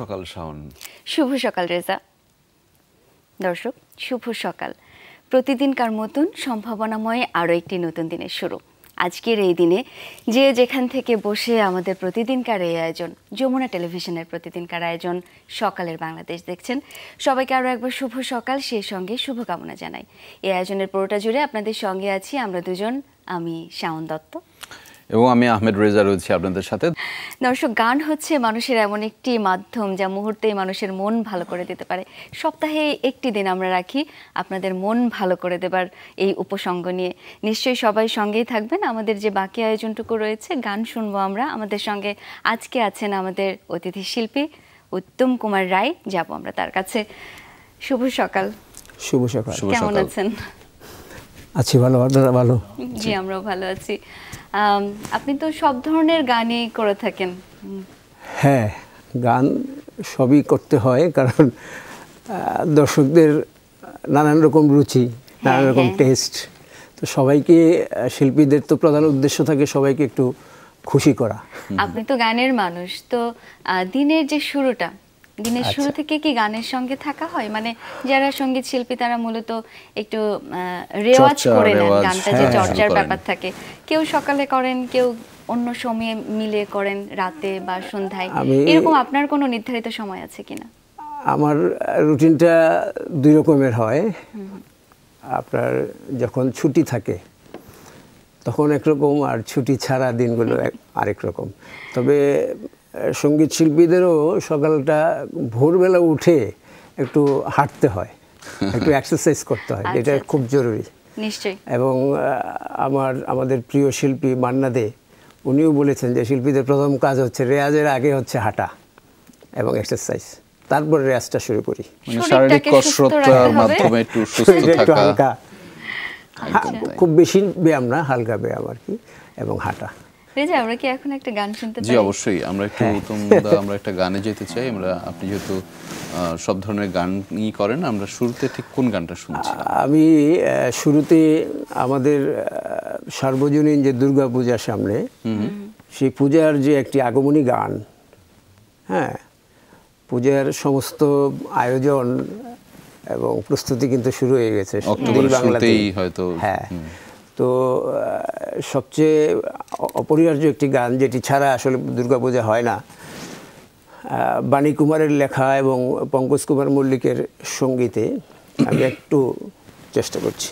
সকাল, শাওন। শুভ সকাল, রেজা। দর্শক, শুভ সকাল। প্রতিদিনকার মতন সম্ভাবনাময় আরও একটি নতুন দিনের শুরু। আজকের এই দিনে যে যেখান থেকে বসে আমাদের প্রতিদিনকার এই আয়োজন, যমুনা টেলিভিশনের প্রতিদিনকার আয়োজন, সকালের বাংলাদেশ দেখছেন, সবাইকে আরও একবার শুভ সকাল সেই সঙ্গে শুভকামনা জানাই। এই আয়োজনের পুরোটা জুড়ে আপনাদের সঙ্গে আছি আমরা দুজন, আমি শাওন দত্ত। এবং আমি আহমেদ রেজা রয়েছি আপনাদের সাথে। দর্শক গান হচ্ছে মানুষের এমন একটি মাধ্যম যা মুহূর্তেই মানুষের মন ভালো করে দিতে পারে। সপ্তাহে একটি দিন আমরা রাখি আপনাদের মন ভালো করে দেবার এই উপসঙ্গ নিয়ে। নিশ্চয়ই সবাই সঙ্গেই থাকবেন। আমাদের যে বাকি আয়োজনটুকু রয়েছে গান শুনব আমরা। আমাদের সঙ্গে আজকে আছেন আমাদের অতিথি শিল্পী উত্তম কুমার রায়। যাব আমরা তার কাছে। শুভ সকাল। শুভ সকাল। কেমন আছেন? আছি ভালো আপনারা ভালো? জি আমরাও ভালো আছি। আপনি তো সব ধরনের গানই করে থাকেন। হ্যাঁ গান সবই করতে হয় কারণ দর্শকদের নানান রকম রুচি নানান রকম হ্যাঁ। টেস্ট তো সবাইকে শিল্পীদের তো প্রধান উদ্দেশ্য থাকে সবাইকে একটু খুশি করা। আপনি তো গানের মানুষ তো দিনের যে শুরুটা দিনের শুরু আচ্ছা। থেকে কি গানের সঙ্গে থাকা হয়? মানে যারা সংগীত শিল্পী তারা মূলত একটু রেওয়াজ করে নেন গানটা যে হ্যাঁ, চর্চার ব্যাপার থাকে। কেউ সকালে করেন কেউ অন্য সময়ে মিলে করেন রাতে বা সন্ধ্যায়। এরকম আপনার কোনো নির্ধারিত সময় আছে কিনা? আমার রুটিনটা দুই রকমের হয়। আপনার যখন ছুটি থাকে তখন একরকম আর ছুটি ছাড়া দিনগুলো আরেক রকম। তবে সংগীত শিল্পীদেরও সকালটা ভোরবেলা উঠে একটু হাঁটতে হয় একটু এক্সারসাইজ করতে হয় আচ্ছা, এটা আচ্ছা। খুব জরুরি। নিশ্চয়ই। এবং আমার আমাদের প্রিয় শিল্পী মান্না দে উনিও বলেছেন যে শিল্পীদের প্রথম কাজ হচ্ছে রেয়াজের আগে হচ্ছে হাঁটা এবং এক্সারসাইজ তারপর রেয়াজটা শুরু করি। মানে শারীরিক কসরতের মাধ্যমে একটু সুস্থ একটু থাকা। হালকা। খুব বেশি ব্যায়াম না হালকা ব্যায়াম আর কি এবং হাঁটা। রেজা আমরা কি এখন একটা গান শুনতে জি অবশ্যই। আমরা একটু উত্তম দা, আমরা একটা গানে যেতে চাই। আমরা আপনি যেহেতু সব ধরনের গানই করেন আমরা শুরুতে ঠিক কোন গানটা শুনছি আমি শুরুতে আমাদের সার্বজনীন যে দুর্গা পূজার সামনে সেই পূজার যে একটি আগমনী গান হ্যাঁ পূজার সমস্ত আয়োজন এবং প্রস্তুতি কিন্তু শুরু হয়ে গেছে অক্টোবরের বাংলাতেই। শুরুতেই হয়তো, হ্যাঁ। তো সবচেয়ে অপরিহার্য একটি গান যেটি ছাড়া আসলে দুর্গাপূজা হয় না বাণী কুমারের লেখা এবং পঙ্কজ কুমার মল্লিকের সঙ্গীতে আমি একটু চেষ্টা করছি।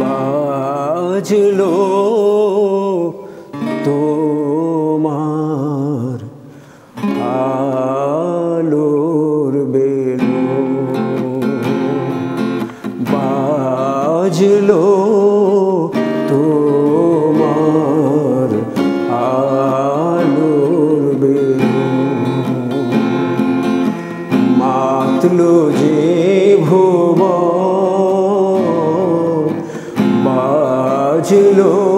বাজলো তোমার মাতলো যে ভুবন বাজলো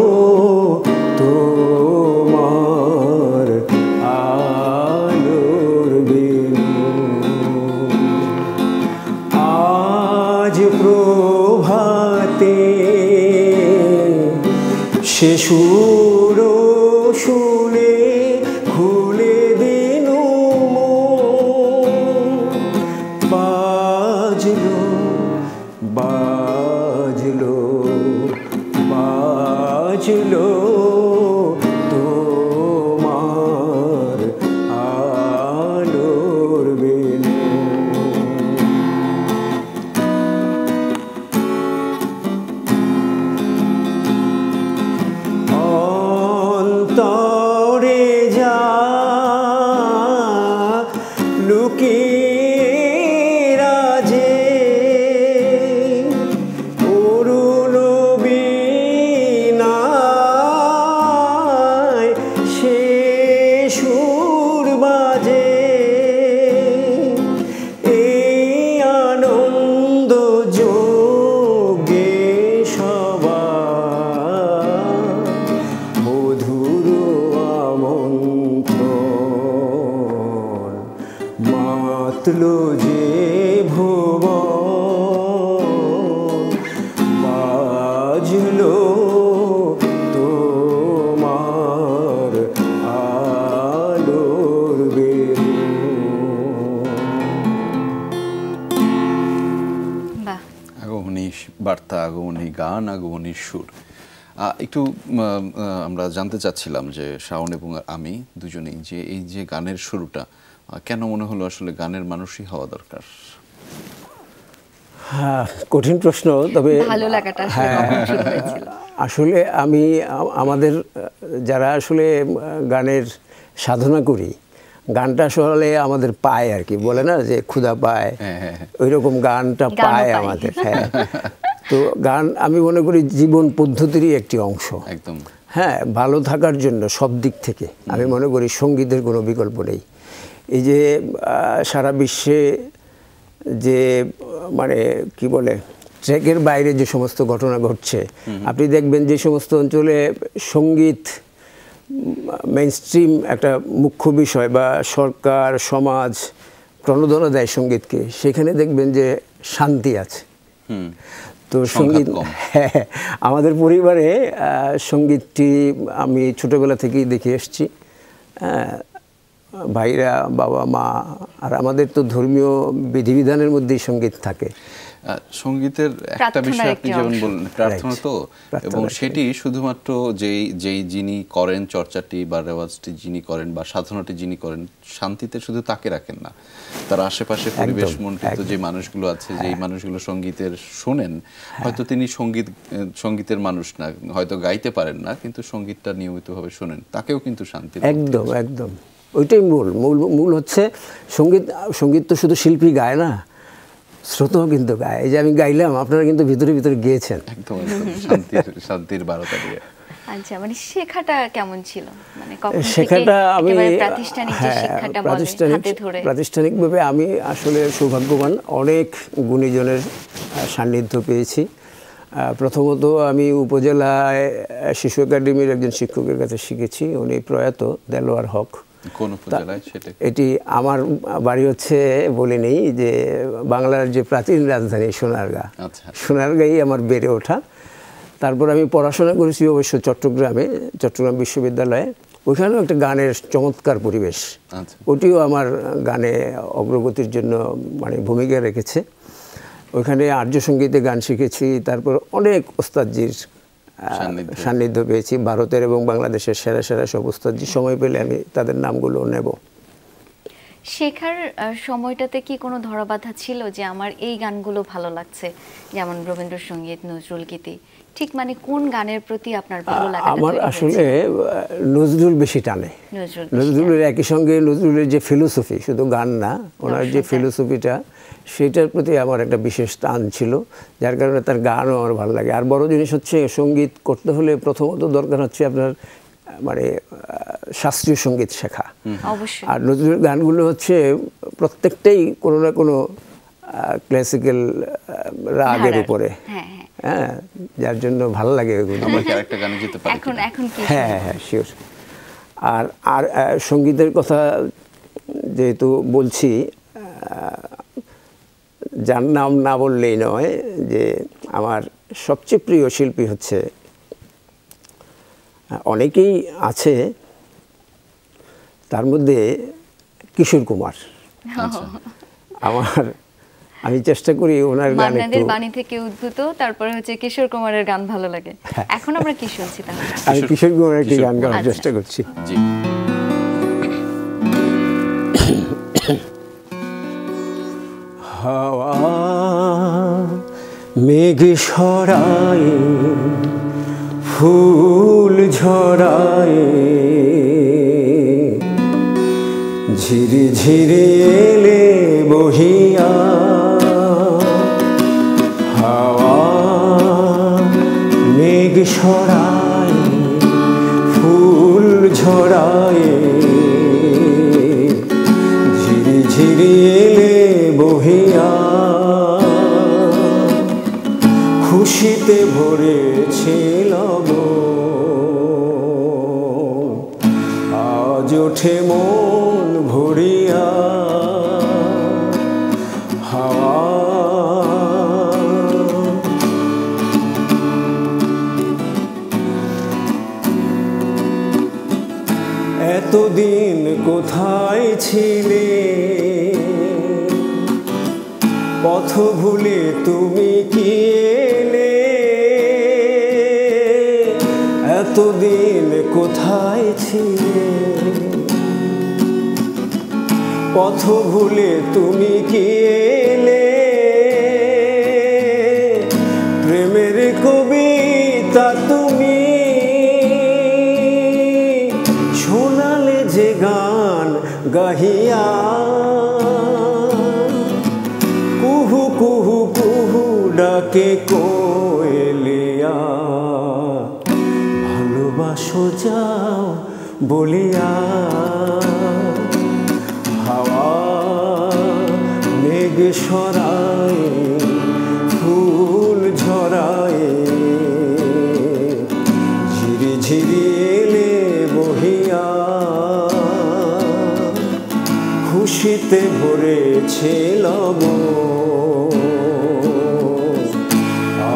বার্তা আগমনী গান আগমনী সুর আহ, একটু আমরা জানতে চাচ্ছিলাম যে শাওন এবং আমি দুজনেই যে এই যে গানের শুরুটা কেন মনে হলো আসলে গানের মানুষই হওয়া দরকার হ্যাঁ কঠিন প্রশ্ন তবে ভালো লাগাটা আসলে হ্যাঁ? আসলে আমি আমাদের যারা আসলে গানের সাধনা করি গানটা শোনালে আমাদের পায় আর কি। বলে না যে ক্ষুধা পায়। হ্যাঁ, হ্যাঁ, হ্যাঁ। ওই রকম গানটা পায় পায়। আমাদের হ্যাঁ। তো গান আমি মনে করি জীবন পদ্ধতিরই একটি অংশ। একদম। হ্যাঁ ভালো থাকার জন্য সব দিক থেকে আমি মনে করি সঙ্গীতের কোনো বিকল্প নেই। এই যে সারা বিশ্বে যে মানে কি বলে ট্র্যাকের বাইরে যে সমস্ত ঘটনা ঘটছে আপনি দেখবেন যে সমস্ত অঞ্চলে সংগীত মেইন স্ট্রিম একটা মুখ্য বিষয় বা সরকার সমাজ প্রণোদনা দেয় সঙ্গীতকে সেখানে দেখবেন যে শান্তি আছে। তো সংগীত কম। হ্যাঁ আমাদের পরিবারে সঙ্গীতটি আমি ছোটবেলা থেকেই দেখে এসেছি। হ্যাঁ, ভাইরা বাবা মা আর আমাদের তো ধর্মীয় বিধিবিধানের মধ্যেই সংগীত থাকে। সঙ্গীতের একটা বিষয় আপনি যেমন। বললেন প্রার্থনা তো এবং সেটি শুধুমাত্র যেই যেই যিনি করেন চর্চাটি বা রেওয়াজটি যিনি করেন বা সাধনাটি যিনি করেন শান্তিতে শুধু তাকে রাখেন না। তার আশেপাশে পরিবেশ মন্ডিত যে মানুষগুলো আছে যেই মানুষগুলো সঙ্গীতের শোনেন হয়তো তিনি সংগীত সঙ্গীতের মানুষ না হয়তো গাইতে পারেন না কিন্তু সঙ্গীতটা নিয়মিতভাবে শোনেন। তাকেও কিন্তু শান্তি একদম একদম। ওইটাই মূল। মূল মূল হচ্ছে সংগীত সংগীত তো শুধু শিল্পী গায় না শ্রোতাও কিন্তু গায়। এই যে আমি গাইলাম আপনারা কিন্তু ভিতরে ভিতরে গিয়েছেন। একদম শান্তির শান্তির বারোটা দিয়ে। আচ্ছা মানে শেখাটা কেমন ছিল? মানে শেখাটা আমি প্রাতিষ্ঠানিক হ্যাঁ, শিক্ষাটা প্রাতিষ্ঠানিক হাতে ধরে। প্রাতিষ্ঠানিকভাবে আমি আসলে সৌভাগ্যবান। অনেক গুণীজনের সান্নিধ্য পেয়েছি। প্রথমত আমি উপজেলায় শিশু একাডেমির একজন শিক্ষকের কাছে শিখেছি। উনি প্রয়াত দেলোয়ার হক। কোন উপজেলায় সেটা এটি আমার বাড়ি হচ্ছে বলে নেই যে বাংলার যে প্রাচীন রাজধানী সোনারগাঁ। আচ্ছা। সোনারগাঁই আমার বেড়ে ওঠা। তারপর আমি পড়াশোনা করেছি অবশ্য চট্টগ্রামে চট্টগ্রাম বিশ্ববিদ্যালয়ে। ওইখানেও একটা গানের চমৎকার পরিবেশ। আচ্ছা। ওটিও আমার গানে অগ্রগতির জন্য মানে ভূমিকা রেখেছে। ওইখানে আর্য সঙ্গীতে গান শিখেছি তারপর অনেক ওস্তাদজির সান্নিধ্য। পেয়েছি। ভারতের এবং বাংলাদেশের সেরা সেরা সব ওস্তাদজি সময় পেলে আমি তাদের নামগুলো নেব। শেখার সময়টাতে কি কোনো ধরাবাধা ছিল যে আমার এই গানগুলো ভালো লাগছে? যেমন রবীন্দ্রসঙ্গীত নজরুল গীতি। ঠিক মানে কোন গানের প্রতি আপনার ভালো লাগা আমার আসলে নজরুল বেশি টানে। নজরুল নজরুলের একই সঙ্গে নজরুলের যে ফিলোসফি শুধু গান না ওনার যে। ফিলোসফিটা সেটার প্রতি আমার একটা বিশেষ টান ছিল যার কারণে তার গানও আমার ভালো লাগে। আর বড় জিনিস হচ্ছে সংগীত করতে হলে প্রথমত দরকার হচ্ছে আপনার মানে শাস্ত্রীয় সংগীত শেখা। আর নজরুলের গানগুলো হচ্ছে প্রত্যেকটাই কোনো না কোনো ক্লাসিক্যাল রাগের উপরে। হ্যাঁ হ্যাঁ। হ্যাঁ যার জন্য ভালো লাগে ওগুলো আমরা কি আরেকটা গানে যেতে পারি এখন এখন হ্যাঁ হ্যাঁ হ্যাঁ শিওর আর আর সঙ্গীতের কথা যেহেতু বলছি যার নাম না বললেই নয় যে আমার সবচেয়ে প্রিয় শিল্পী হচ্ছে অনেকেই আছে তার মধ্যে কিশোর কুমার আচ্ছা। আমার আমি চেষ্টা করি ওনার গান একটু বাণী থেকে উদ্ভূত তারপরে হচ্ছে কিশোর কুমারের গান ভালো লাগে। হ্যাঁ। এখন আমরা কি শুনছি তাহলে? আমি কিশোর কুমারের একটি গান গাওয়ার আচ্ছা। চেষ্টা করছি। জি। হাওয়া মেঘ সরায় ফুল ঝরায় ঝিরি ঝিরি এলে বহিয়া হাওয়া মেঘ সরায় ফুল ঝরায় খুশিতে ভরেছিল আজ ওঠে মন ভরিয়া এতদিন কোথায় ছিলে? পথ ভুলে তুমি কি এলে? এতদিন কোথায় ছিলে? পথ ভুলে তুমি কি এলে? প্রেমের কবিতা তুমি শোনালে যে গান গাহিয়া। কুহু কুহু কুহু ডাকে কোয়েলিয়া ভালোবাসো যাও বলিয়া হাওয়া মেঘ সরায়, ফুল ঝরায়, ঝিরি ঝিরি এলে বহিয়া। খুশিতে ভরেছে লব।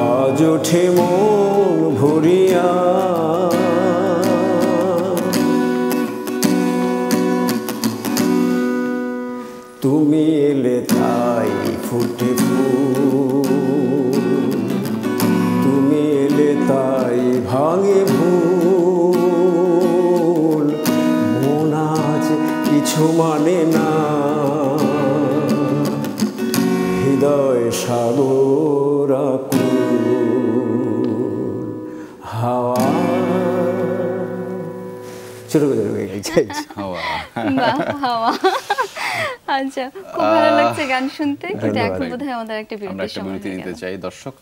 আজ ওঠে মন ভরিয়া। কিছু মানে না। হৃদয় সাগর হাওয়া। ছোট করে হাওয়া। হাওয়া। আচ্ছা খুব ভালো লাগছে গান শুনতে। কিন্তু। এখন বোধহয় আমাদের একটা আমরা একটা বিরতি নিতে চাই। দর্শক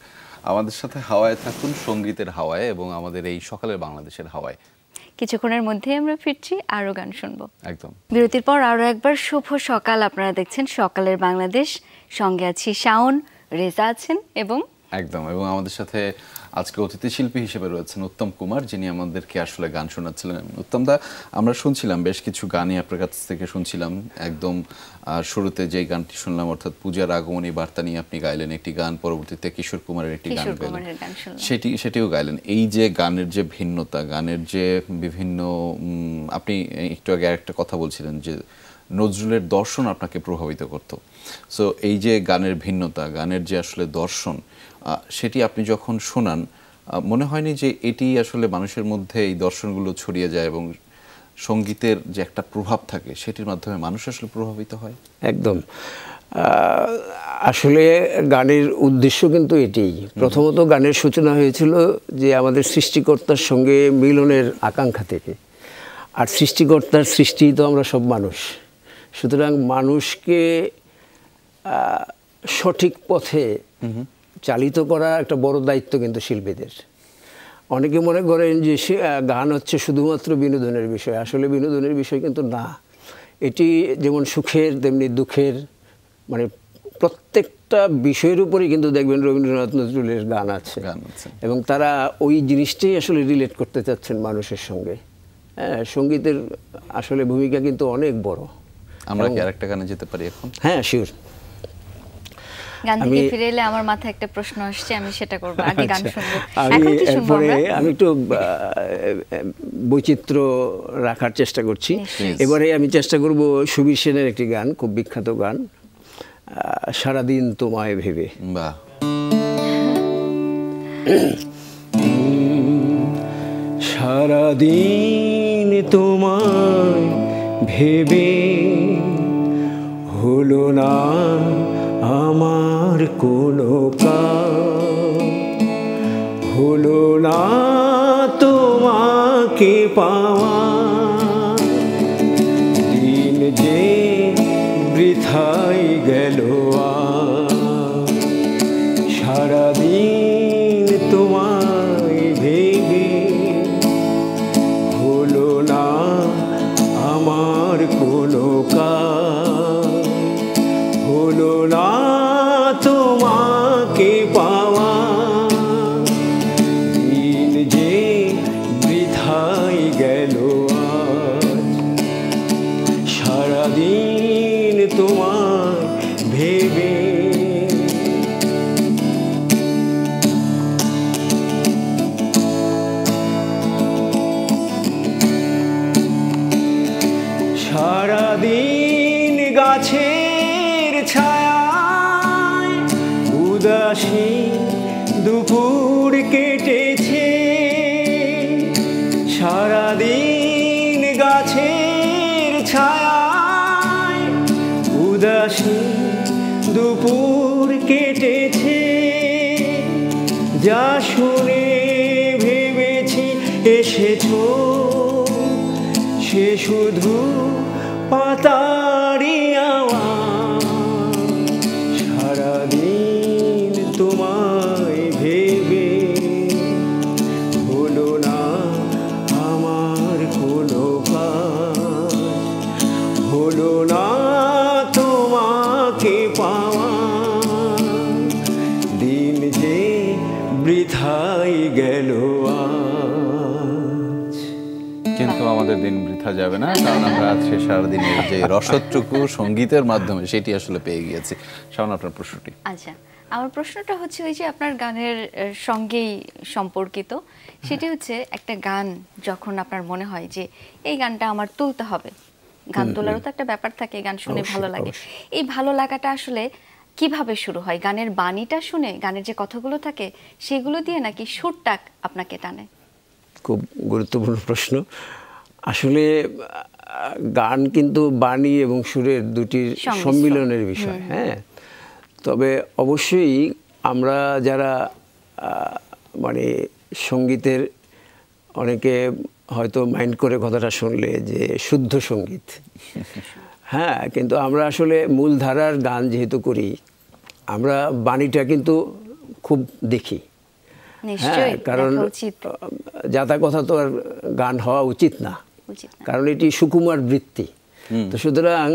আমাদের সাথে হাওয়ায় থাকুন সঙ্গীতের হাওয়ায় এবং আমাদের এই সকালের বাংলাদেশের হাওয়ায়। কিছুক্ষণের মধ্যেই আমরা ফিরছি আরও গান শুনব। একদম। বিরতির পর আরও একবার শুভ সকাল। আপনারা দেখছেন সকালের বাংলাদেশ। সঙ্গে আছি শাওন রেজা আছেন এবং একদম এবং আমাদের সাথে আজকে অতিথি শিল্পী হিসেবে রয়েছেন উত্তম কুমার যিনি আমাদেরকে আসলে গান শোনাচ্ছিলেন। উত্তম দা আমরা শুনছিলাম বেশ কিছু গানই আপনার কাছ থেকে শুনছিলাম। একদম শুরুতে যে গানটি শুনলাম অর্থাৎ পূজার আগমনী বার্তা নিয়ে আপনি গাইলেন একটি গান পরবর্তীতে কিশোর কুমারের একটি গান গাইলেন। সেটি সেটিও গাইলেন। এই যে গানের যে ভিন্নতা গানের যে বিভিন্ন উম, আপনি একটু আগে একটা কথা বলছিলেন যে নজরুলের দর্শন আপনাকে প্রভাবিত করত। সো এই যে গানের ভিন্নতা গানের যে আসলে দর্শন সেটি আপনি যখন শোনান মনে হয়নি যে এটি আসলে মানুষের মধ্যে এই দর্শনগুলো ছড়িয়ে যায় এবং সঙ্গীতের যে একটা প্রভাব থাকে সেটির মাধ্যমে মানুষ আসলে প্রভাবিত হয়? একদম। আসলে গানের উদ্দেশ্য কিন্তু এটাই। প্রথমত গানের সূচনা হয়েছিল যে আমাদের সৃষ্টিকর্তার সঙ্গে মিলনের আকাঙ্ক্ষা থেকে। আর সৃষ্টিকর্তার সৃষ্টি তো আমরা সব মানুষ। সুতরাং মানুষকে সঠিক পথে চালিত করা একটা বড় দায়িত্ব কিন্তু শিল্পীদের। অনেকে মনে করেন যে গান হচ্ছে শুধুমাত্র বিনোদনের বিষয়। আসলে বিনোদনের বিষয় কিন্তু না। এটি যেমন সুখের তেমনি দুঃখের মানে প্রত্যেকটা বিষয়ের উপরেই কিন্তু দেখবেন রবীন্দ্রনাথ নজরুলের গান আছে। গান আছে। এবং তারা ওই জিনিসটাই আসলে রিলেট করতে চাচ্ছেন মানুষের সঙ্গে। হ্যাঁ সঙ্গীতের আসলে ভূমিকা কিন্তু অনেক বড়। আমরা কি আরেকটা গানে যেতে পারি এখন? হ্যাঁ শিওর গান থেকে ফিরে এলে আমার মাথায় একটা প্রশ্ন আসছে আমি সেটা করব আগে গান আচ্ছা, শুনব। আমি এখন কি শুনব এরপরে আমরা? আমি একটু বৈচিত্র্য রাখার চেষ্টা করছি। এবারে আমি চেষ্টা করব সুবীর সেনের একটি গান খুব বিখ্যাত গান আহ, সারাদিন তোমায় ভেবে। বাহ। সারাদিন তোমায় ভেবে হলো না আমার কোনো কাজ হলো না তোমাকে পাওয়া দিন যে বৃথাই গেল আজ। আসে কিন্তু আমাদের দিন বৃথা যাবে না কারণ আমরা আজকে সারাদিনের যে রসদটুকু সঙ্গীতের মাধ্যমে সেটি আসলে পেয়ে গিয়েছি। শাওন আপনার প্রশ্নটি? আচ্ছা আমার প্রশ্নটা হচ্ছে ওই যে আপনার গানের সঙ্গেই সম্পর্কিত। সেটি হচ্ছে একটা গান যখন আপনার মনে হয় যে এই গানটা আমার তুলতে হবে। গান তোলারও তো একটা ব্যাপার থাকে গান শুনে ভালো লাগে। এই ভালো লাগাটা আসলে কীভাবে শুরু হয়? গানের বাণীটা শুনে গানের যে কথাগুলো থাকে সেগুলো দিয়ে নাকি সুরটা আপনাকে টানে? খুব গুরুত্বপূর্ণ প্রশ্ন। আসলে গান কিন্তু বাণী এবং সুরের দুটির সম্মিলনের বিষয় হ্যাঁ? তবে অবশ্যই আমরা যারা মানে সঙ্গীতের অনেকে হয়তো মাইন্ড করে কথাটা শুনলে যে শুদ্ধ সংগীত। হ্যাঁ কিন্তু আমরা আসলে মূলধারার গান যেহেতু করি আমরা বাণীটা কিন্তু খুব দেখি। নিশ্চয়ই কারণ যাতা কথা তো আর গান হওয়া উচিত না। কারণ এটি সুকুমার বৃত্তি। তো সুতরাং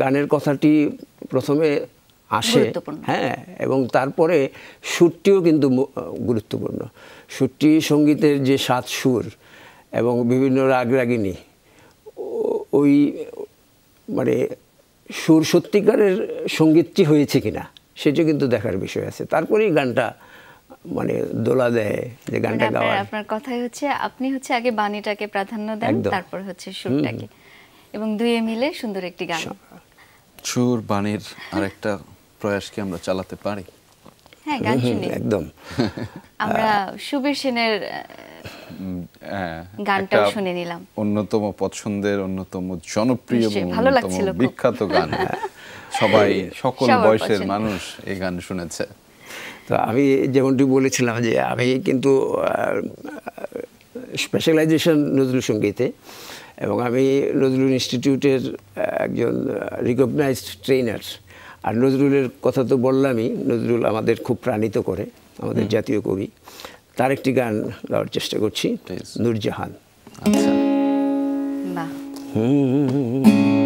গানের কথাটি প্রথমে আসে হ্যাঁ এবং তারপরে সুরটিও কিন্তু গুরুত্বপূর্ণ। সুরটি সঙ্গীতের যে সাত সুর এবং বিভিন্ন রাগ রাগিনী ওই মানে সুর সত্যিকারের সঙ্গীতটি হয়েছে কিনা সেটি কিন্তু দেখার বিষয় আছে। তারপরেই গানটা মানে দোলা দেয় যে মানে গানটা গাওয়ার। আপনার কথাই হচ্ছে আপনি হচ্ছে আগে বাণীটাকে প্রাধান্য দেন তারপর হচ্ছে সুরটাকে। এবং দুয়ে মিলে সুন্দর একটি গান। সুর বাণীর আরেকটা প্রয়াস কি আমরা চালাতে পারি? হ্যাঁ গান শুনি। একদম। আমরা সুবীর সেনের হ্যাঁ, গানটাও শুনে নিলাম। অন্যতম পছন্দের অন্যতম জনপ্রিয় এবং ভালো লাগছিল বিখ্যাত গান। সবাই সকল বয়সের মানুষ এই গান শুনেছে। তো আমি যেমনটি বলেছিলাম যে আমি কিন্তু স্পেশালাইজেশন নজরুল সঙ্গীতে এবং আমি নজরুল ইনস্টিটিউটের একজন রিকগনাইজড ট্রেনার আর নজরুলের কথা তো বললামই নজরুল আমাদের খুব প্রাণিত করে আমাদের জাতীয় কবি। তার একটি গান গাওয়ার চেষ্টা করছি. নূরজাহান। আচ্ছা।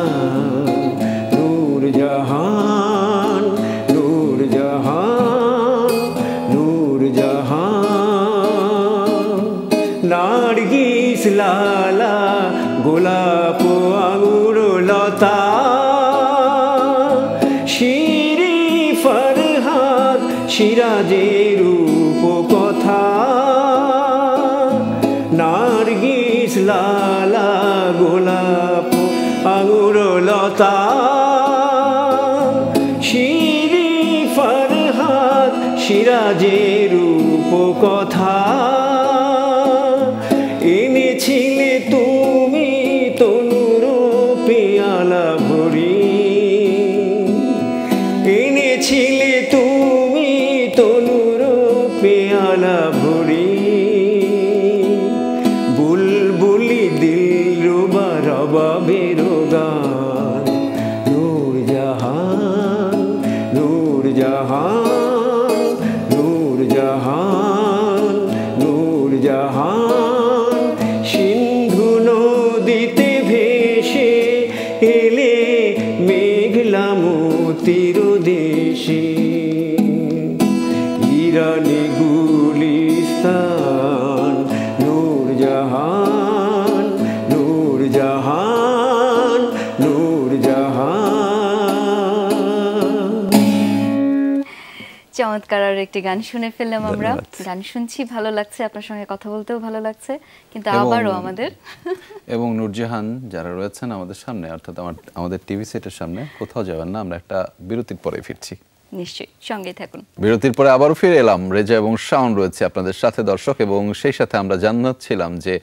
একটি গান শুনে ফেললাম আমরা। গান শুনছি ভালো লাগছে আপনার সঙ্গে কথা বলতেও ভালো লাগছে কিন্তু আবারও আমাদের। এবং নূরজাহান যারা রয়েছেন আমাদের সামনে অর্থাৎ আমার আমাদের টিভি সেটের সামনে কোথাও যাবেন না আমরা একটা বিরতির পরে ফিরছি। নিশ্চয়ই সঙ্গেই থাকুন। বিরতির পরে আবারও ফিরে এলাম। রেজা এবং শাওন রয়েছে আপনাদের সাথে দর্শক এবং সেই সাথে আমরা জানাচ্ছিলাম যে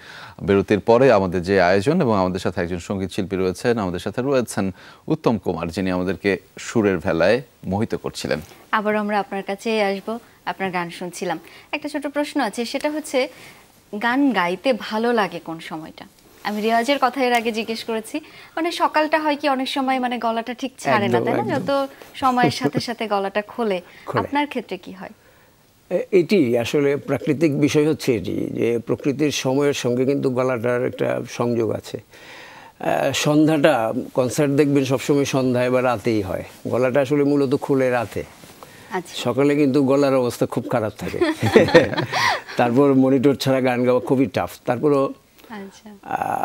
বিরতির পরে আমাদের যে আয়োজন এবং আমাদের সাথে একজন সংগীত শিল্পী রয়েছেন আমাদের সাথে রয়েছেন উত্তম কুমার যিনি আমাদেরকে সুরের ভেলায় মোহিত করছিলেন। আবার আমরা আপনার কাছে আসব আপনার গান শুনছিলাম। একটা ছোট প্রশ্ন আছে সেটা হচ্ছে গান গাইতে ভালো লাগে কোন সময়টা? আমি রেওয়াজের কথা এর আগে জিজ্ঞেস করেছি মানে সকালটা হয় কি অনেক সময় মানে গলাটা ঠিক ছাড়ে না তাই না? যত সময়ের সাথে সাথে গলাটা খোলে। আপনার ক্ষেত্রে কি হয়? এটি আসলে প্রাকৃতিক বিষয় হচ্ছে এটি যে প্রকৃতির সময়ের সঙ্গে কিন্তু গলাটার একটা সংযোগ আছে। সন্ধ্যাটা কনসার্ট দেখবেন সবসময় সন্ধ্যায় বা রাতেই হয়। গলাটা আসলে মূলত খুলে রাতে। আচ্ছা। সকালে কিন্তু গলার অবস্থা খুব খারাপ থাকে। তারপর মনিটর ছাড়া গান গাওয়া খুবই টাফ তারপরও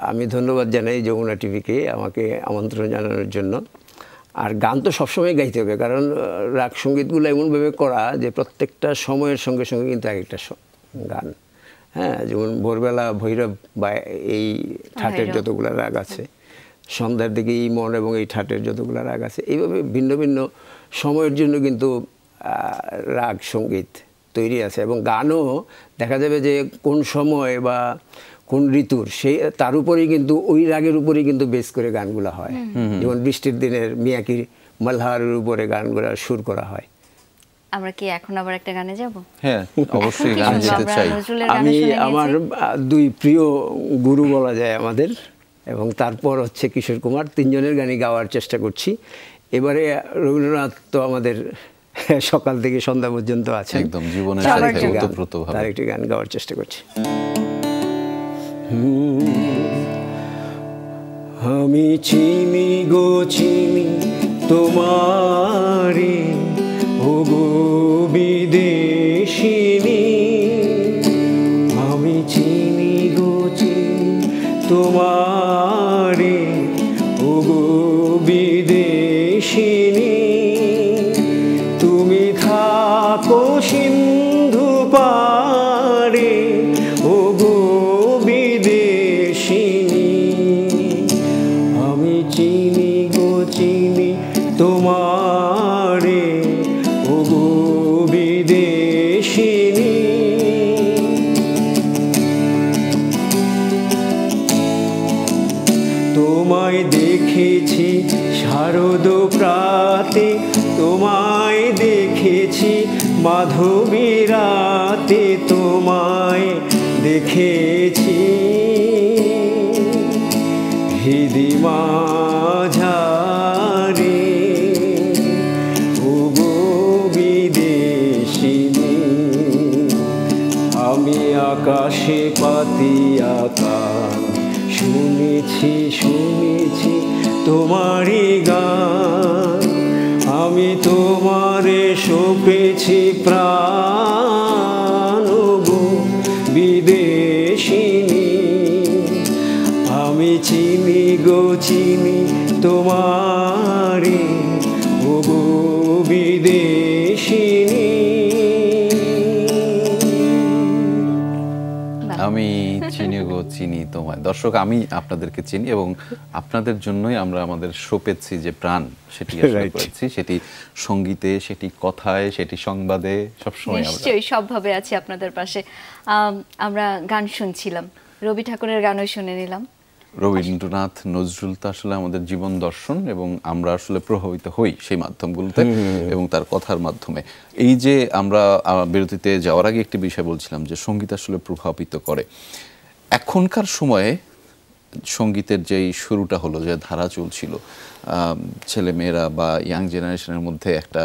আমি ধন্যবাদ জানাই যমুনা টিভিকে আমাকে আমন্ত্রণ জানানোর জন্য। আর গান তো সবসময় গাইতে হবে কারণ রাগ সঙ্গীতগুলো এমনভাবে করা যে প্রত্যেকটা সময়ের সঙ্গে সঙ্গে কিন্তু এক একটা গান। হ্যাঁ যেমন ভোরবেলা ভৈরব বা এই ঠাটের যতগুলো রাগ আছে সন্ধ্যার দিকে এই মন এবং এই ঠাটের যতগুলো রাগ আছে এইভাবে ভিন্ন ভিন্ন সময়ের জন্য কিন্তু রাগ সংগীত তৈরি আছে। এবং গানও দেখা যাবে যে কোন সময় বা কোন ঋতুর সেই তার উপরেই কিন্তু ওই রাগের উপরেই কিন্তু বেস করে গানগুলো হয়। যেমন বৃষ্টির দিনের মিয়াকির মালহারের উপরে গানগুলো সুর করা হয়। আমরা কি এখন আবার একটা গানে যাব? হ্যাঁ অবশ্যই গানে যেতে চাই। আমি আমার দুই প্রিয় গুরু বলা যায় আমাদের এবং তারপর হচ্ছে কিশোর কুমার তিনজনের গানই গাওয়ার চেষ্টা করছি। এবারে রবীন্দ্রনাথ তো আমাদের সকাল থেকে সন্ধ্যা পর্যন্ত আছে একদম জীবনের। তার একটি গান গাওয়ার চেষ্টা করছি। আমি চিমি গো চিনি তোমারি ও গো বিদেশিনী। আমি চিমি গো চিনি তোমারি তোমায় দেখেছি শারদ প্রাতে, তোমায় দেখেছি মাধবী রাতে, তোমায় দেখেছি। হৃদি মাঝারে ও গো বিদেশিনী, আমি আকাশে কান শুনেছি শুনেছি তোমারই গান। আমি তোমারে সপেছি প্রাণ বিদেশিনী। আমি চিনি গো চিনি তোমারে চিনি তোমায়। দর্শক আমি আপনাদেরকে চিনি এবং আপনাদের জন্যই আমরা আমাদের সোপেছি যে প্রাণ সেটি করেছি। সেটি সঙ্গীতে সেটি কথায় সেটি সংবাদে সবসময় নিশ্চয়ই সবভাবে আছি আপনাদের পাশে। আমরা গান শুনছিলাম। রবি ঠাকুরের গানও শুনে নিলাম। রবীন্দ্রনাথ নজরুল তো আসলে আমাদের জীবন দর্শন এবং আমরা আসলে প্রভাবিত হই সেই মাধ্যমগুলোতে এবং তার কথার মাধ্যমে। এই যে আমরা আহ, বিরতিতে যাওয়ার আগে একটি বিষয় বলছিলাম যে সংগীত আসলে প্রভাবিত করে। এখনকার সময়ে সঙ্গীতের যেই শুরুটা হলো যে ধারা চলছিল ছেলে মেয়েরা বা ইয়াং জেনারেশনের মধ্যে একটা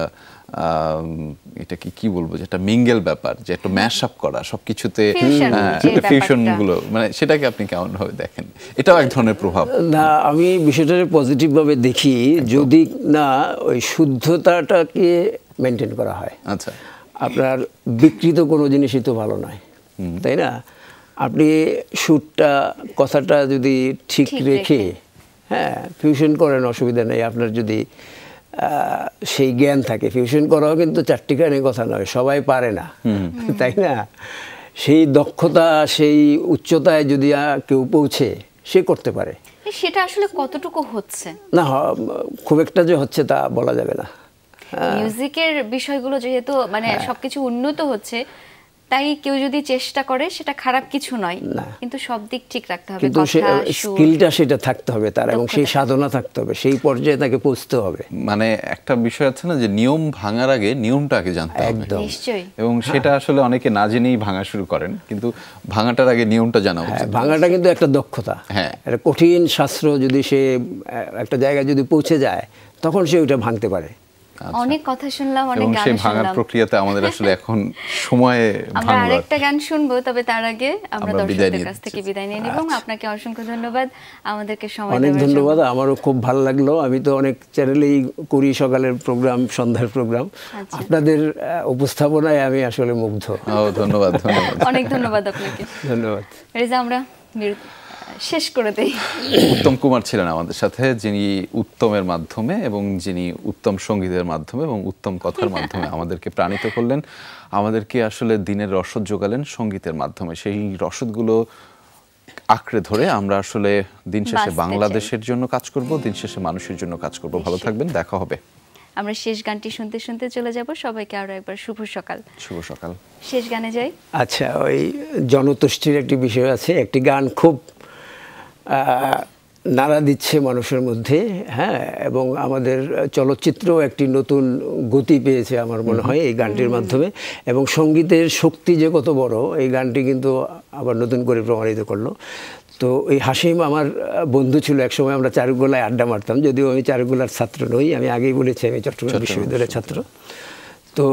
এটা কি কি বলব যে একটা মিঙ্গেল ব্যাপার যে একটা ম্যাশ আপ করা সবকিছুতে Fusion যে ফিউশন ব্যাপারটা। গুলো মানে সেটাকে আপনি কেমন ভাবে দেখেন? এটাও এক ধরনের প্রভাব। না আমি বিষয়টাকে পজিটিভভাবে দেখি যদি না ওই শুদ্ধতাটাকে মেনটেন করা হয়। আচ্ছা। আপনার বিকৃত কোনো জিনিসই তো ভালো নয় তাই না? আপনি সুরটা কথাটা যদি ঠিক রেখে। হ্যাঁ ফিউশন করেন অসুবিধা নেই। আপনার যদি সেই জ্ঞান থাকে। ফিউশন করাও কিন্তু চারটি গানের কথা নয় সবাই পারে না। তাই না? সেই দক্ষতা সেই উচ্চতায় যদি কেউ পৌঁছে সে করতে পারে। সেটা আসলে কতটুকু হচ্ছে? না খুব একটা যে হচ্ছে তা বলা যাবে না। মিউজিকের বিষয়গুলো যেহেতু মানে হ্যাঁ। সবকিছু উন্নত হচ্ছে তাই কেউ যদি চেষ্টা করে সেটা খারাপ কিছু নয়। কিন্তু সব দিক ঠিক রাখতে হবে কিন্তু স্কিলটা সেটা থাকতে হবে তার এবং সেই সাধনা থাকতে হবে সেই পর্যায়ে তাকে পৌঁছতে হবে। মানে একটা বিষয় আছে না যে নিয়ম ভাঙার আগে নিয়মটা আগে জানতে হবে। একদম। নিশ্চয়ই। এবং সেটা আসলে অনেকে না জেনেই ভাঙা শুরু করেন কিন্তু ভাঙাটার আগে নিয়মটা জানা হ্যাঁ উচিত। ভাঙাটা কিন্তু একটা দক্ষতা। হ্যাঁ। একটা কঠিন শাস্ত্র যদি সে একটা জায়গায় যদি পৌঁছে যায় তখন সে ওইটা ভাঙতে পারে। অনেক কথা শুনলাম অনেক গান সেই ভাঙার শুনলাম। প্রক্রিয়াতে আমাদের আসলে এখন সময়ে আমরা আরেকটা গান শুনব তবে তার আগে আমরা দর্শকদের কাছ থেকে বিদায় নিয়ে নিব। এবং আপনাকে অসংখ্য ধন্যবাদ। আমাদেরকে সময় অনেক দেওয়ার জন্য। ধন্যবাদ আমারও খুব ভালো লাগল। আমি তো অনেক চ্যানেলেই করি সকালের প্রোগ্রাম সন্ধ্যার প্রোগ্রাম। আচ্ছা। আপনাদের আহ, উপস্থাপনায় আমি আসলে মুগ্ধ। ও ধন্যবাদ ধন্যবাদ। অনেক ধন্যবাদ আপনাকে। ধন্যবাদ। রেজা আমরা বিরতি- শেষ করে দেই। উত্তম কুমার ছিলেন আমাদের সাথে যিনি উত্তমের মাধ্যমে এবং যিনি উত্তম সঙ্গীতের মাধ্যমে এবং উত্তম কথার মাধ্যমে আমাদেরকে প্রাণিত করলেন। আমাদেরকে আসলে দিনের রসদ যোগালেন সঙ্গীতের মাধ্যমে। সেই রসদগুলো আঁকড়ে ধরে আমরা আসলে দিন শেষে বাংলাদেশের জন্য কাজ করব দিন শেষে মানুষের জন্য কাজ করব। ভালো থাকবেন দেখা হবে। আমরা শেষ গানটি শুনতে শুনতে চলে যাব। সবাইকে আরও একবার শুভ সকাল। শুভ সকাল। শেষ গানে যাই। আচ্ছা ওই জনতুষ্টির একটি বিষয় আছে। একটি গান খুব নাড়া দিচ্ছে মানুষের মধ্যে হ্যাঁ এবং আমাদের চলচ্চিত্র একটি নতুন গতি পেয়েছে আমার মনে হয় এই গানটির মাধ্যমে এবং সঙ্গীতের শক্তি যে কত বড় এই গানটি কিন্তু আবার নতুন করে প্রমাণিত করল তো এই হাসিম আমার বন্ধু ছিল একসময় আমরা চারুকলায় আড্ডা মারতাম যদিও আমি চারুকলার ছাত্র নই আমি আগেই বলেছি আমি চট্টগ্রাম বিশ্ববিদ্যালয়ের ছাত্র তো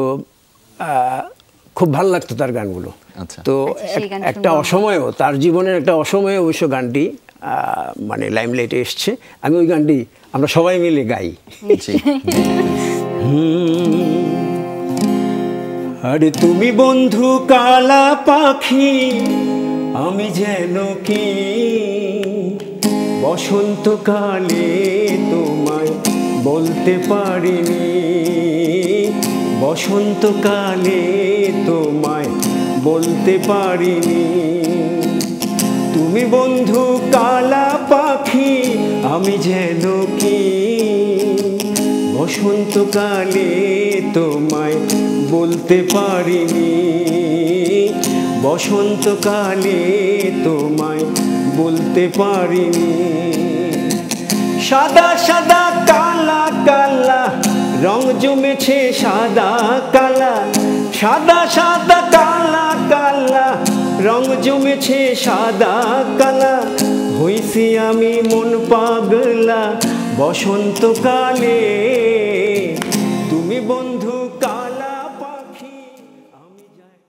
খুব ভালো লাগতো তার গানগুলো আচ্ছা। তো আচ্ছা, একটা। অসময়েও তার জীবনের একটা অসময়ে অবশ্য গানটি মানে লাইমলাইটে এসছে। আমি ওই গানটি আমরা সবাই মিলে গাই। আরে তুমি বন্ধু কালা পাখি আমি যেন কি? বসন্তকালে তোমায় বলতে পারিনি। বসন্তকালে তোমায় বলতে পারিনি। তুমি বন্ধু কালা পাখি, আমি যেন কি বসন্তকালে তোমায় বলতে পারিনি। বসন্তকালে তোমায় বলতে পারিনি। সাদা সাদা, কালা কালা, রং জমেছে সাদা, কালা। সাদা সাদা, কালা কালা রং জমেছে সাদা কালা হইছি আমি মন পাগলা বসন্তকালে